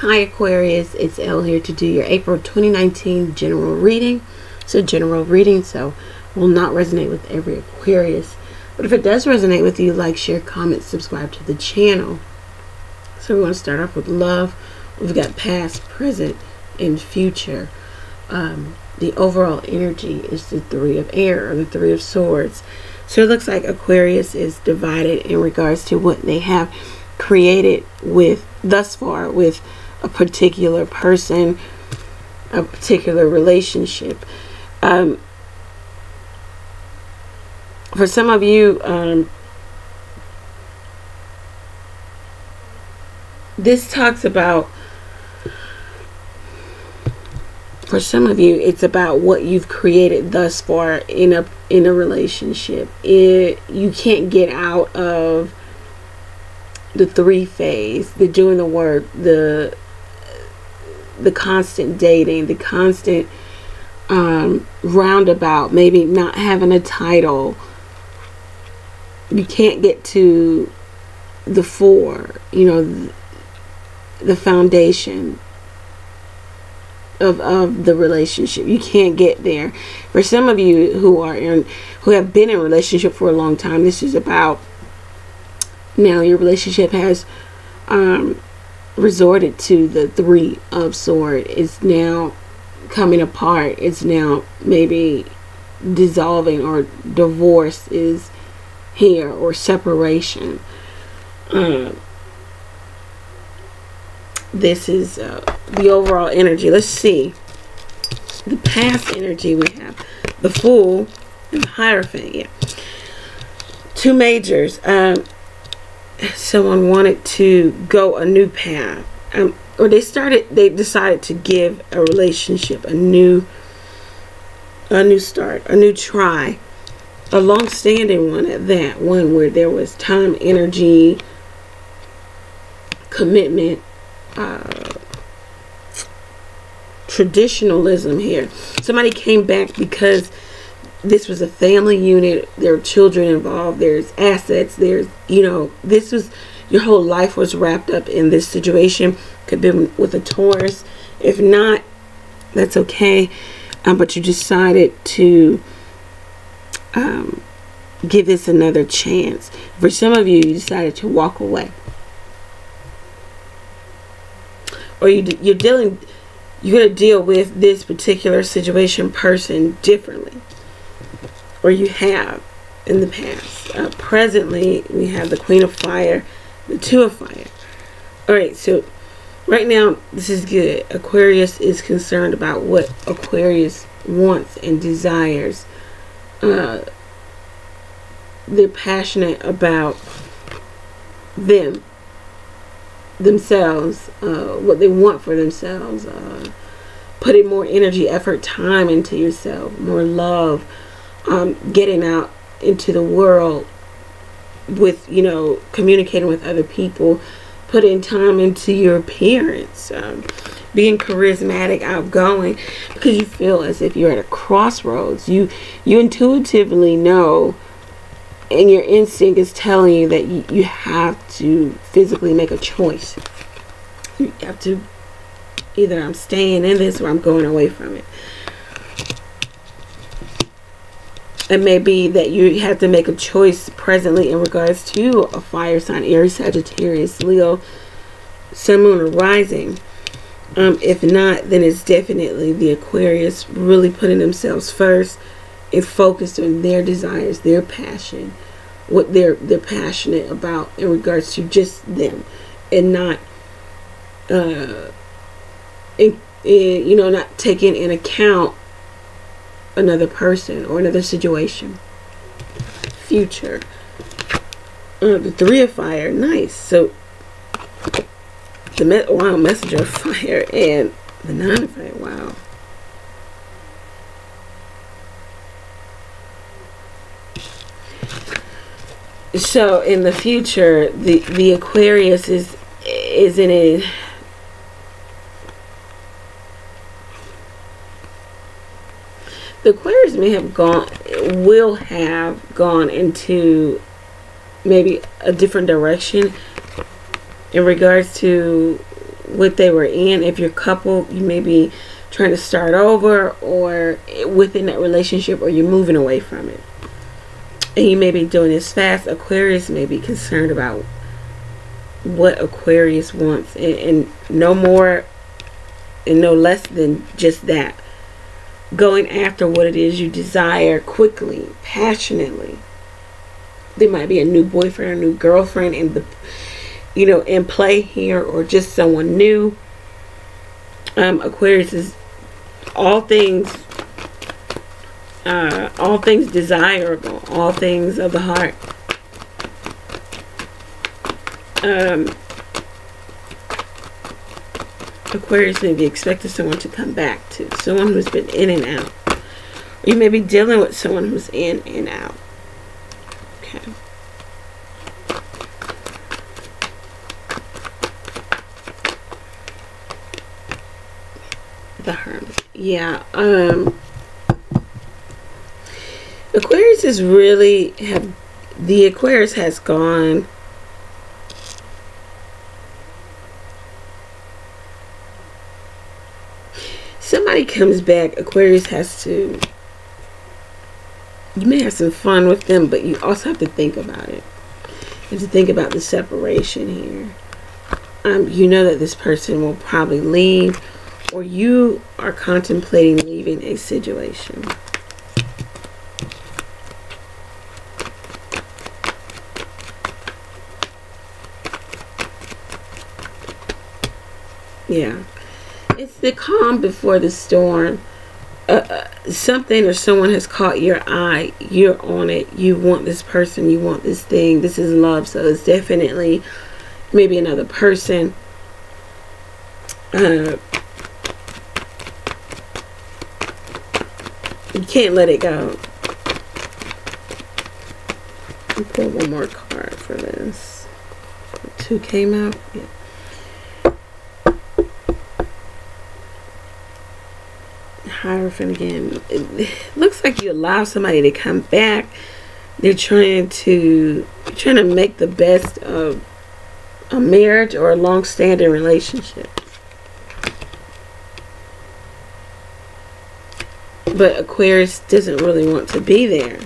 Hi Aquarius, it's Elle here to do your April 2019 general reading. It's a general reading, so will not resonate with every Aquarius. But if it does resonate with you, like, share, comment, subscribe to the channel. So we want to start off with love. We've got past, present, and future. Um, the overall energy is the three of air or the three of swords. So it looks like Aquarius is divided in regards to what they have created with thus far with a particular person, a particular relationship. Um, for some of you, um, this talks about, for some of you, it's about what you've created thus far in a in a relationship. It you can't get out of the three phase, the doing the work, the the constant dating, the constant um, roundabout, maybe not having a title. You can't get to the four, you know, the foundation of, of the relationship. You can't get there. For some of you who are in, who have been in relationship for a long time, this is about now your relationship has um, resorted to the three of sword it's now coming apart. It's now maybe dissolving or divorce is here or separation. Uh, this is uh, the overall energy. Let's see. The past energy we have. The fool and the hierophant yeah. Two majors. Um, someone wanted to go a new path. Um, or they started they decided to give a relationship a new a new start a new try. A long-standing one at that one where there was time energy commitment uh, traditionalism here. Somebody came back because this was a family unit. There are children involved. There's assets. There's you know this was your whole life was wrapped up in this situation. Could be with a taurus. If not that's okay. Um, but you decided to um, give this another chance. For some of you you decided to walk away. Or you, you're dealing you're going to deal with this particular situation person differently or you have in the past. Uh, presently, we have the Queen of Fire, the Two of Fire. All right, so right now, this is good. Aquarius is concerned about what Aquarius wants and desires. Uh, they're passionate about them, themselves, uh, what they want for themselves. Uh, putting more energy, effort, time into yourself, more love um, getting out into the world with you know communicating with other people putting time into your appearance um, being charismatic outgoing because you feel as if you're at a crossroads. You you intuitively know and your instinct is telling you that you, you have to physically make a choice. You have to either i'm staying in this or i'm going away from it it may be that you have to make a choice presently in regards to a fire sign, Aries, Sagittarius, Leo, Sun, Moon, or Rising. Um, if not, then it's definitely the Aquarius really putting themselves first and focused on their desires, their passion, what they're they're passionate about in regards to just them, and not, uh, in, in, you know, not taking in account another person or another situation. Future. Uh, the three of fire, nice. So the me wow messenger of fire and the nine of fire. Wow. So in the future, the the Aquarius is is in a the Aquarius may have gone, will have gone into maybe a different direction in regards to what they were in. If you're couple, you may be trying to start over or within that relationship or you're moving away from it. And you may be doing this fast. Aquarius may be concerned about what Aquarius wants and, and no more and no less than just that. Going after what it is you desire quickly, passionately. There might be a new boyfriend or new girlfriend in the you know in play here or just someone new. Um, Aquarius is all things uh, all things desirable, all things of the heart. Um, Aquarius may be expecting someone to come back to, someone who's been in and out. You may be dealing with someone who's in and out. Okay. The Hermit. Yeah. Um Aquarius is really have the Aquarius has gone somebody comes back, Aquarius has to. You may have some fun with them, but you also have to think about it. You have to think about the separation here. Um, you know that this person will probably leave, or you are contemplating leaving a situation. Yeah the calm before the storm. Uh, uh, something or someone has caught your eye. You're on it. You want this person. You want this thing. This is love. So it's definitely maybe another person. Uh, you can't let it go. I'll pull one more card for this. Two came out. Yeah. Hierophant again. It looks like you allow somebody to come back. They're trying to trying to make the best of a marriage or a long-standing relationship. But Aquarius doesn't really want to be there.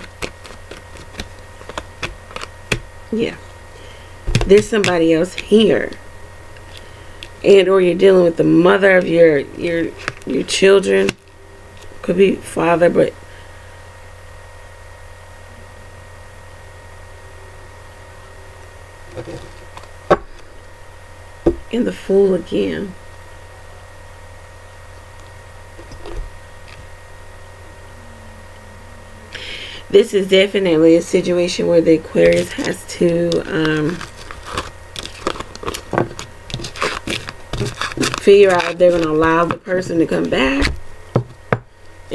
Yeah. There's somebody else here. And or you're dealing with the mother of your your your children could be father, but in the fool again. This is definitely a situation where the Aquarius has to um, figure out if they're going to allow the person to come back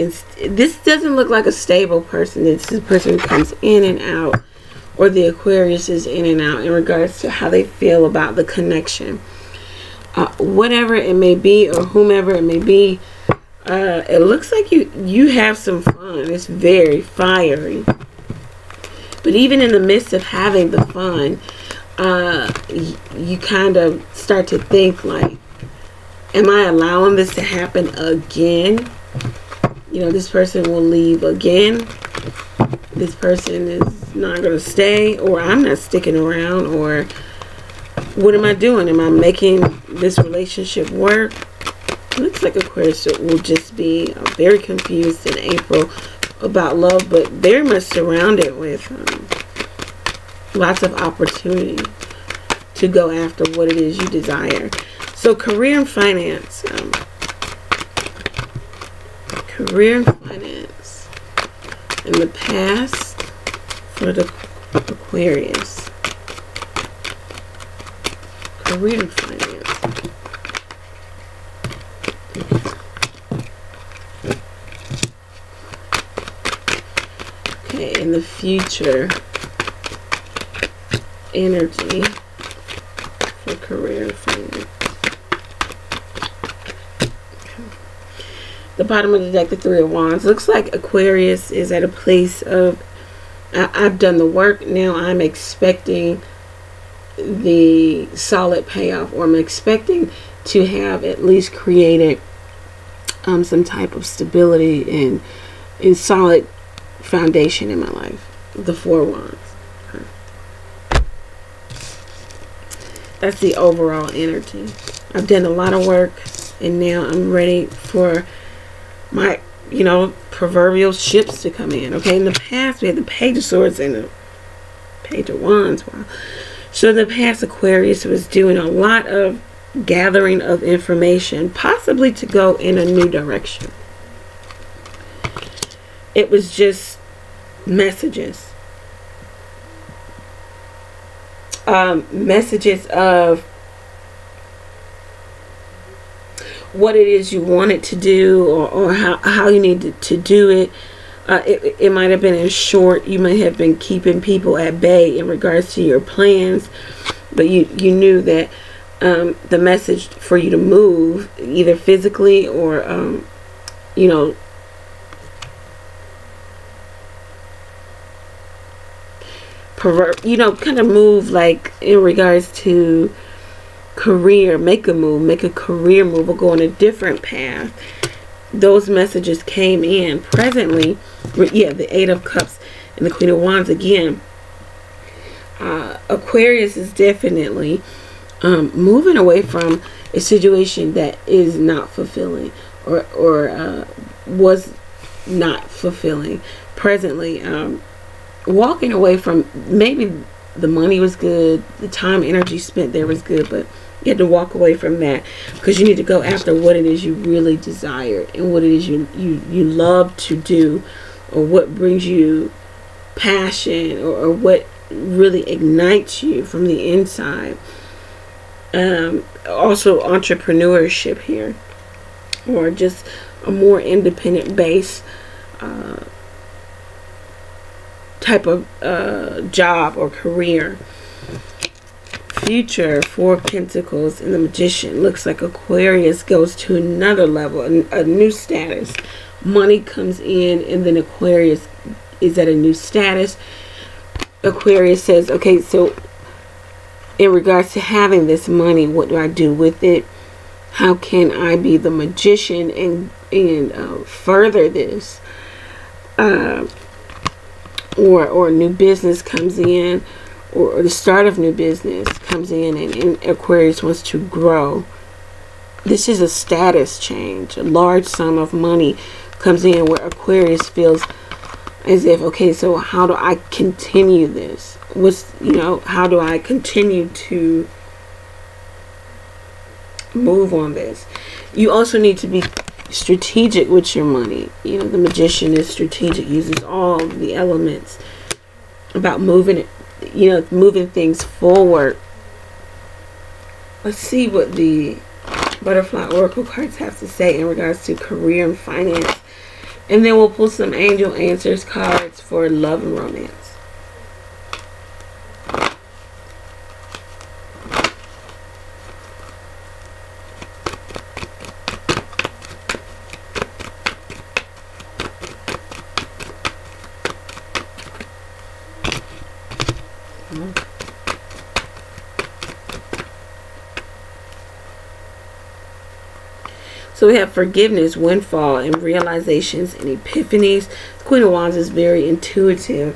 this doesn't look like a stable person. It's a person who comes in and out, or the Aquarius is in and out in regards to how they feel about the connection. Uh, whatever it may be, or whomever it may be, uh, it looks like you you have some fun. It's very fiery. But even in the midst of having the fun, uh, you kind of start to think like, am I allowing this to happen again? You know, this person will leave again. This person is not going to stay, or I'm not sticking around, or what am I doing? Am I making this relationship work? Looks like Aquarius will just be very confused in April about love, but very much surrounded with um, lots of opportunity to go after what it is you desire. So career and finance. Um, career finance in the past for the Aquarius. Career finance. Okay, in the future, energy for career finance. The bottom of the deck, the Three of Wands. Looks like Aquarius is at a place of, I, I've done the work. Now I'm expecting the solid payoff, or I'm expecting to have at least created um, some type of stability and, and solid foundation in my life. The Four Wands. That's the overall energy. I've done a lot of work and now I'm ready for my, you know, proverbial ships to come in. Okay, in the past we had the Page of Swords and the Page of Wands. Wow. So the past, Aquarius was doing a lot of gathering of information, possibly to go in a new direction. It was just messages. Um, messages of what it is you wanted to do or, or how, how you needed to do it. Uh, it, it might have been in short. You might have been keeping people at bay in regards to your plans, but you, you knew that um, the message for you to move, either physically or, um, you know, pervert, you know, kind of move like in regards to career, make a move, make a career move, or go on a different path. Those messages came in presently. Yeah, the Eight of Cups and the Queen of Wands again. Uh, Aquarius is definitely um, moving away from a situation that is not fulfilling or, or uh, was not fulfilling presently. Um, walking away from maybe the money was good, the time, energy spent there was good, but had to walk away from that because you need to go after what it is you really desire and what it is you, you, you love to do or what brings you passion or, or what really ignites you from the inside. Um, also, entrepreneurship here or just a more independent base. Uh, type of uh, job or career. Future, Four Pentacles, and the Magician. Looks like Aquarius goes to another level, a, a new status. Money comes in, and then Aquarius is at a new status. Aquarius says, okay, so in regards to having this money, what do I do with it? How can I be the magician and and uh, further this? Uh, or or new business comes in or, the start of new business comes in and, and Aquarius wants to grow this is a status change. A large sum of money comes in where Aquarius feels as if okay so how do I continue this? What's you know how do I continue to move on this? You also need to be strategic with your money. You know, the magician is strategic, uses all the elements about moving it, you know, moving things forward. Let's see what the butterfly oracle cards have to say in regards to career and finance. And then we'll pull some angel answers cards for love and romance. So we have forgiveness, windfall, and realizations and epiphanies. Queen of Wands is very intuitive.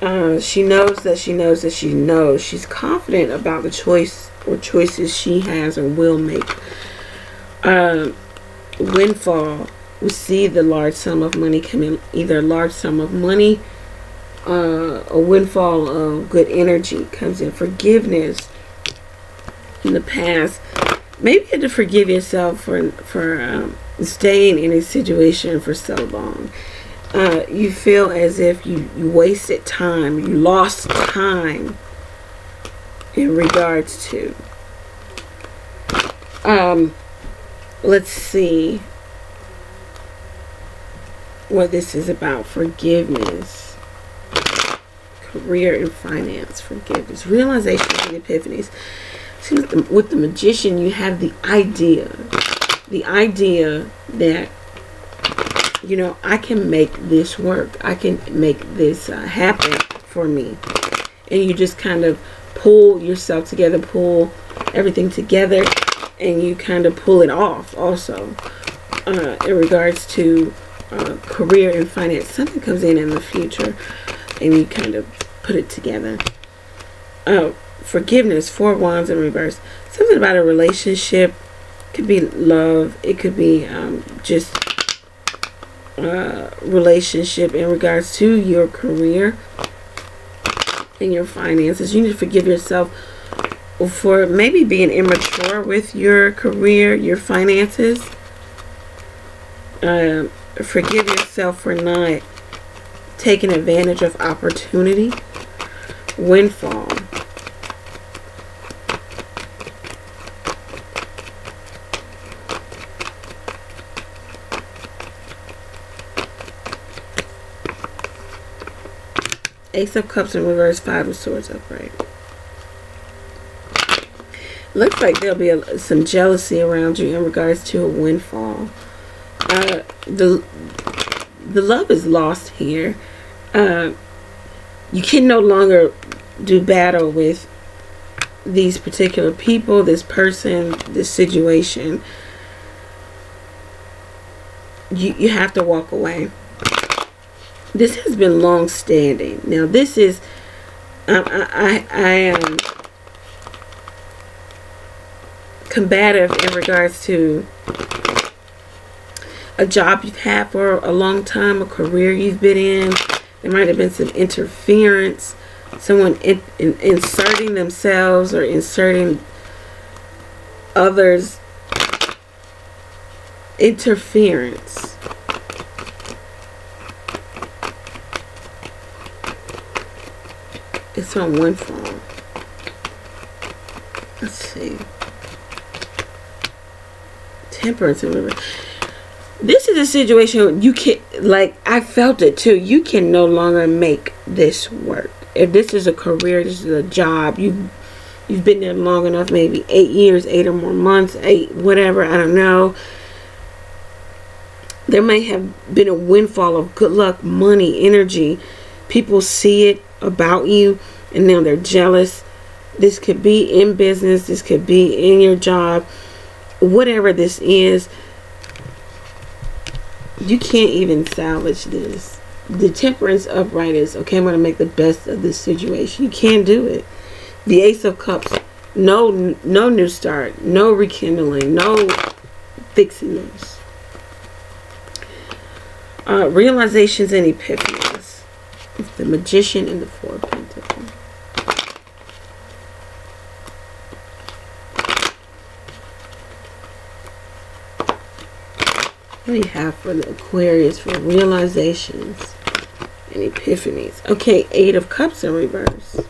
Uh, she knows that she knows that she knows. She's confident about the choice or choices she has or will make. Uh, windfall, we see the large sum of money come in, either a large sum of money, uh, a windfall of good energy comes in. Forgiveness in the past maybe you have to forgive yourself for for um, staying in a situation for so long. Uh, you feel as if you, you wasted time, you lost time in regards to. Um, let's see what this is about. Forgiveness, career and finance, forgiveness, realization epiphanies. See, with the, with the magician, you have the idea, the idea that, you know, I can make this work. I can make this uh, happen for me. And you just kind of pull yourself together, pull everything together, and you kind of pull it off also uh, in regards to uh, career and finance. Something comes in in the future, and you kind of put it together. Uh, forgiveness, four wands in reverse. Something about a relationship. Could be love. It could be um, just uh, relationship in regards to your career and your finances. You need to forgive yourself for maybe being immature with your career, your finances. Uh, forgive yourself for not taking advantage of opportunity. Windfall. Ace of Cups in reverse, Five of Swords upright. Looks like there'll be a, some jealousy around you in regards to a windfall. Uh, the the love is lost here. Uh, you can no longer do battle with these particular people, this person, this situation. You you have to walk away this has been long standing. Now this is um, I, am combative in regards to a job you've had for a long time, a career you've been in. There might have been some interference, someone in, in, inserting themselves or inserting others interference It's on one phone. Let's see. Temperance and river. This is a situation you can like I felt it too. You can no longer make this work. If this is a career, this is a job, you you've been there long enough, maybe eight years, eight or more months, eight, whatever, I don't know. There may have been a windfall of good luck, money, energy. People see it about you and now they're jealous. This could be in business, this could be in your job, whatever this is. You can't even salvage this. The temperance upright is okay. I'm going to make the best of this situation. You can't do it. The Ace of Cups, no, no new start, no rekindling, no fixing this. Uh, realizations and epiphanies. The Magician and the Four Pentacles. You have for the Aquarius for realizations and epiphanies? Okay, Eight of Cups in reverse.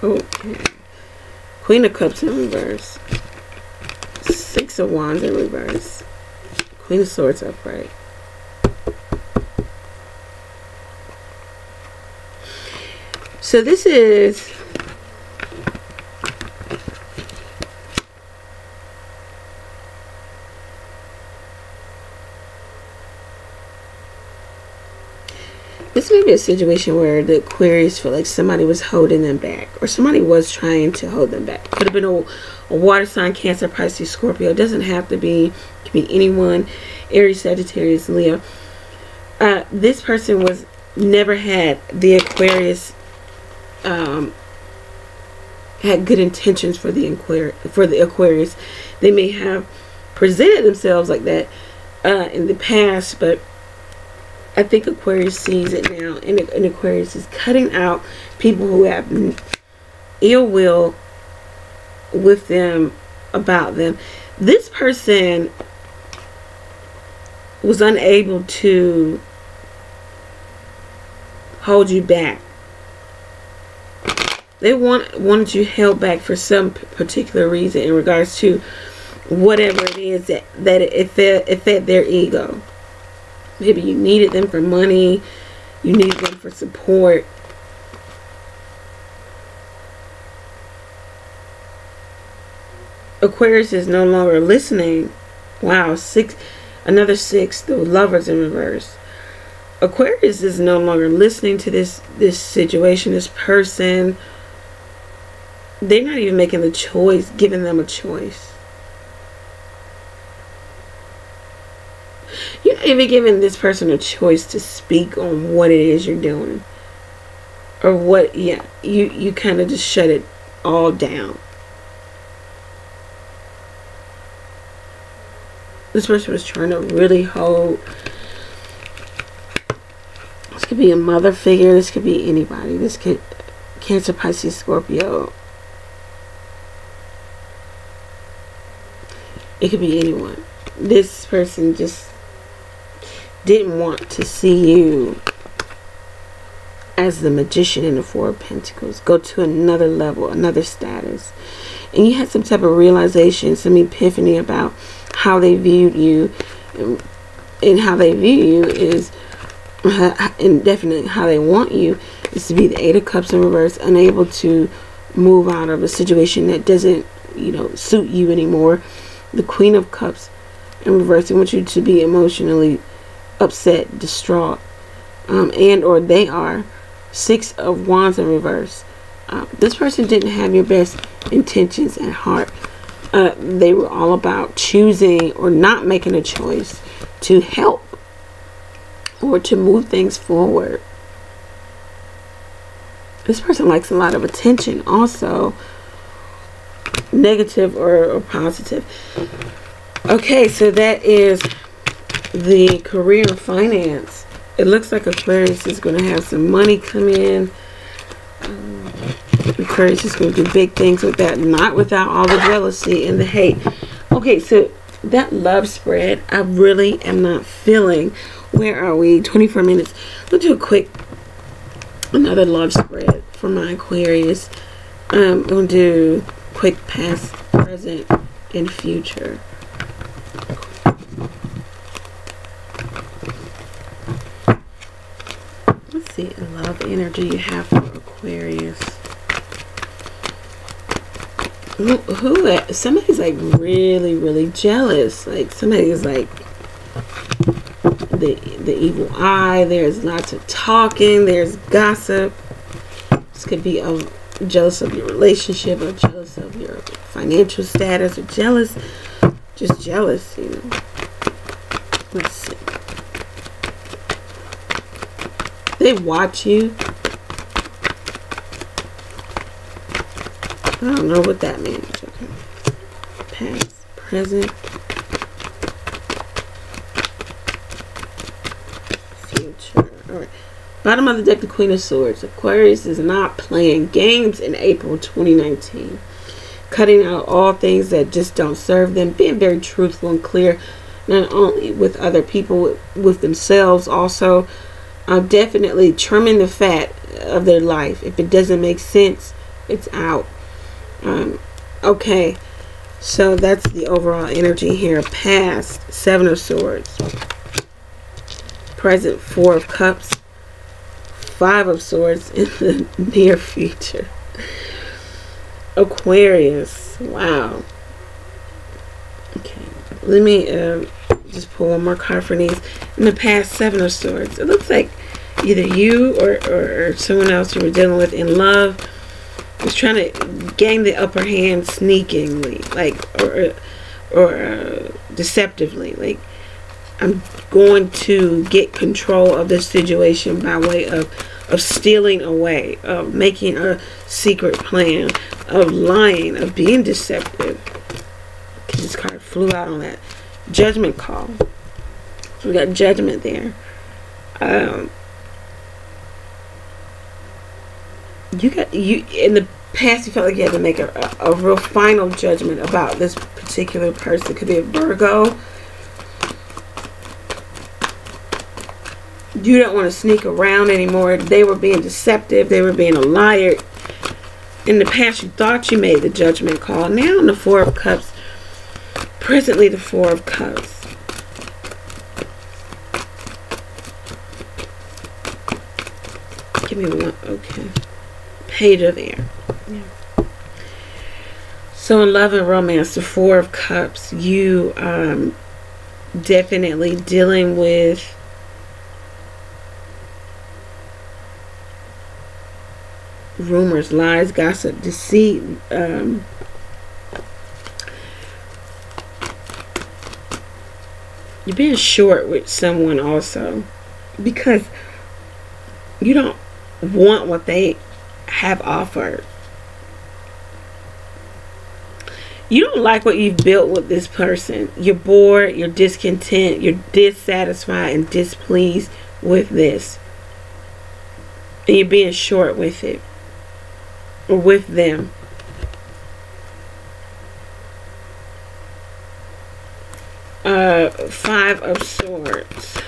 Okay. Queen of Cups in reverse. Six of Wands in reverse. Queen of Swords upright. So this is this may be a situation where the Aquarius feel like somebody was holding them back or somebody was trying to hold them back. Could have been a, a water sign, Cancer, Pisces, Scorpio. It doesn't have to be. It can be anyone. Aries, Sagittarius, Leo. Uh, this person was never had the Aquarius um, had good intentions for the Aquarius, for the Aquarius. They may have presented themselves like that uh, in the past, but I think Aquarius sees it now, and, and Aquarius is cutting out people who have ill will with them about them. This person was unable to hold you back they want wanted you held back for some particular reason in regards to whatever it is that that it fed it fed their ego. Maybe you needed them for money, you needed them for support. Aquarius is no longer listening. Wow, six, another six. The lovers in reverse. Aquarius is no longer listening to this this situation, this person. They're not even making the choice, giving them a choice. You're not even giving this person a choice to speak on what it is you're doing. Or what yeah, you you kind of just shut it all down. This person was trying to really hold. This could be a mother figure. This could be anybody. This could Cancer, Pisces, Scorpio. It could be anyone. This person just didn't want to see you as the magician in the Four of Pentacles go to another level, another status. And you had some type of realization, some epiphany about how they viewed you. And how they view you is, and definitely how they want you, is to be the Eight of Cups in reverse, unable to move out of a situation that doesn't, you know, suit you anymore. The Queen of Cups in reverse, they want you to be emotionally upset, distraught, um, and or they are Six of Wands in reverse. Uh, this person didn't have your best intentions at heart. Uh, they were all about choosing or not making a choice to help or to move things forward. This person likes a lot of attention also, negative or, or positive. Okay, so that is the career finance it looks like Aquarius is going to have some money come in. Um, Aquarius is going to do big things with that, not without all the jealousy and the hate. Okay, so that love spread, I really am not feeling. Where are we? 24 minutes. We'll do a quick, another love spread for my Aquarius. Um, I'm going to do quick past, present, and future. Let's see love energy you have for Aquarius. Who, who uh, somebody's like really, really jealous. Like somebody's like the the evil eye. There's lots of talking. There's gossip. This could be a jealous of your relationship, or jealous of your financial status, or jealous, just jealous. You know. Let's see. They watch you. I don't know what that means. Okay. Past, present, future. Alright. Bottom of the deck, the Queen of Swords. Aquarius is not playing games in April 2019. Cutting out all things that just don't serve them. Being very truthful and clear, not only with other people, with themselves also uh, definitely trimming the fat of their life. If it doesn't make sense, it's out. Um, okay, so that's the overall energy here. Past, Seven of Swords. Present, Four of Cups. Five of Swords in the near future. Aquarius. Wow. Okay, let me uh, just pull one more card for these. In the past, Seven of Swords. It looks like either you or, or, or someone else you were dealing with in love was trying to gain the upper hand sneakingly, like, or, or uh, deceptively. Like, I'm going to get control of this situation by way of, of stealing away, of making a secret plan, of lying, of being deceptive. This card flew out on that. Judgment call. So we got judgment there. Um, you got you in the past you felt like you had to make a, a, a real final judgment about this particular person. It could be a Virgo. You don't want to sneak around anymore. They were being deceptive. They were being a liar. In the past, you thought you made the judgment call. Now, in the Four of Cups, presently the Four of Cups. Give me one. Okay page of air. Yeah. So in love and romance, the Four of Cups, you um, definitely dealing with rumors, lies, gossip, deceit. Um, you're being short with someone also because you don't want what they have offered. You don't like what you've built with this person. You're bored, you're discontent, you're dissatisfied and displeased with this. And you're being short with it with them. Uh, five of Swords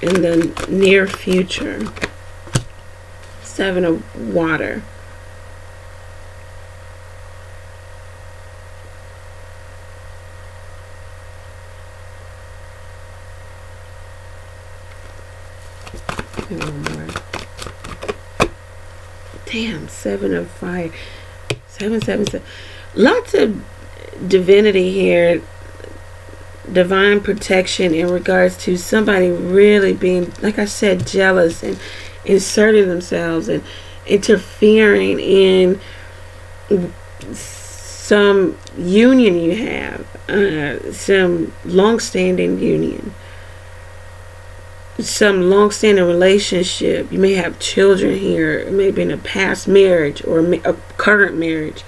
in the near future. Seven of Water. One more. Damn, seven of fire. Seven, seven, seven. Lots of divinity here divine protection in regards to somebody really being, like I said, jealous and inserting themselves and interfering in some union you have, uh, some long-standing union, some long-standing relationship. You may have children here, maybe in a past marriage or a current marriage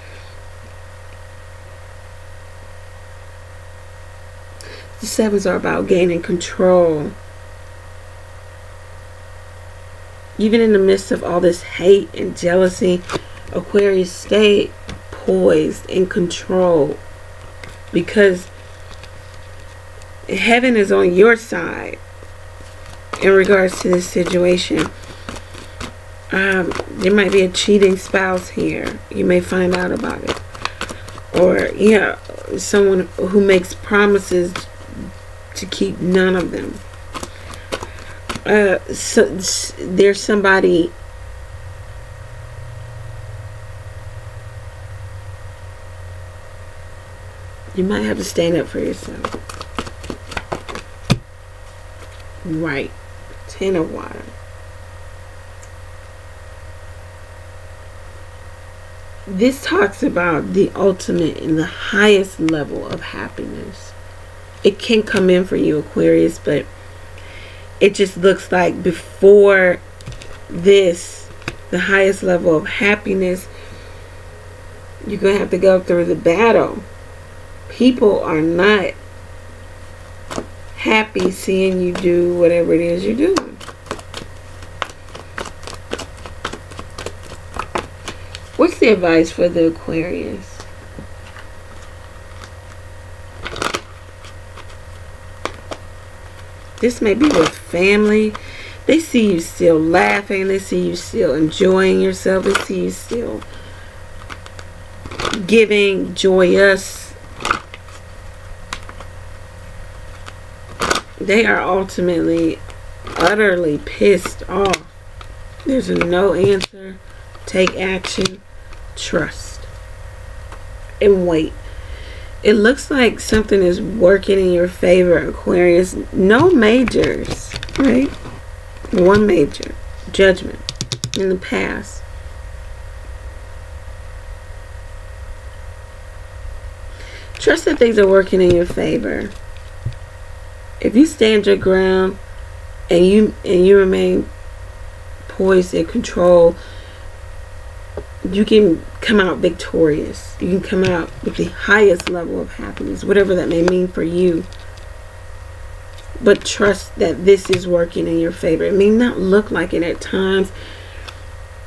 The sevens are about gaining control. Even in the midst of all this hate and jealousy, Aquarius stay poised and control because heaven is on your side in regards to this situation. Um, there might be a cheating spouse here. You may find out about it. Or, yeah, someone who makes promises to keep none of them. Uh, so there's somebody you might have to stand up for yourself. Right. Ten of water. This talks about the ultimate and the highest level of happiness it can come in for you Aquarius but it just looks like before this the highest level of happiness you're gonna have to go through the battle people are not happy seeing you do whatever it is you're doing what's the advice for the Aquarius This may be with family. They see you still laughing. They see you still enjoying yourself. They see you still giving, joyous. They are ultimately utterly pissed off. There's no answer. Take action. Trust. And wait it looks like something is working in your favor, Aquarius. No majors, right? One major. Judgment in the past. Trust that things are working in your favor. If you stand your ground and you and you remain poised and control you can come out victorious. You can come out with the highest level of happiness, whatever that may mean for you. But trust that this is working in your favor. It may not look like it at times.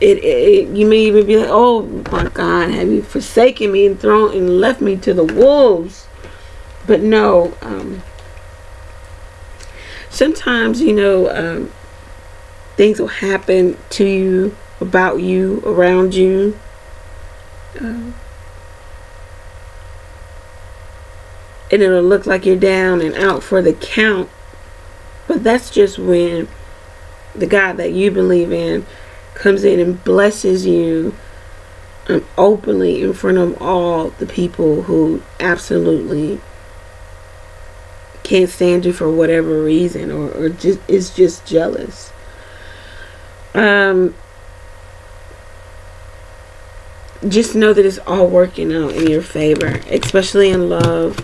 It, it, you may even be like, oh my God, have you forsaken me and thrown and left me to the wolves? But no, um, sometimes you know um, things will happen to you about you, around you. Um, and it'll look like you're down and out for the count. But that's just when the God that you believe in comes in and blesses you um, openly in front of all the people who absolutely can't stand you for whatever reason or, or just is just jealous. Um, just know that it's all working out in your favor, especially in love.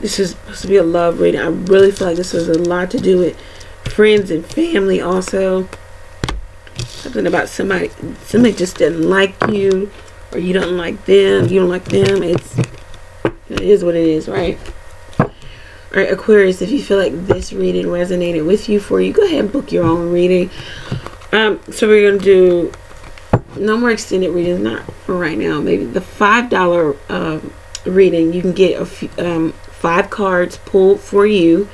This is supposed to be a love reading. I really feel like this has a lot to do with friends and family also. Something about somebody somebody just didn't like you or you don't like them, you don't like them. It's it is what it is, right? Alright, Aquarius, if you feel like this reading resonated with you for you, go ahead and book your own reading. Um, so we're gonna do no more extended readings, not for right now. Maybe the five dollar um, reading you can get a um, five cards pulled for you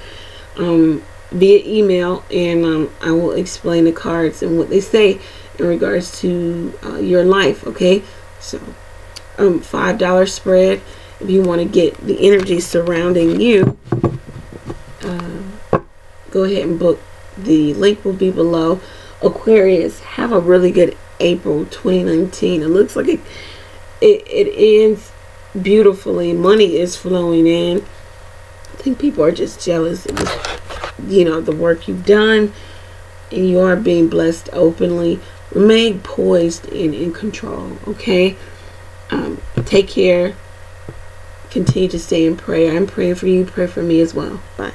um, via email, and um, I will explain the cards and what they say in regards to uh, your life. Okay, so um, five dollar spread. If you want to get the energy surrounding you, uh, go ahead and book. The link will be below. Aquarius, have a really good April 2019. It looks like it, it, it ends beautifully. Money is flowing in. I think people are just jealous of, you know, the work you've done. And you are being blessed openly. Remain poised and in control, okay? Um, take care. Continue to stay in prayer. I'm praying for you. Pray for me as well. Bye.